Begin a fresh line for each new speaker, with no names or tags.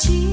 情。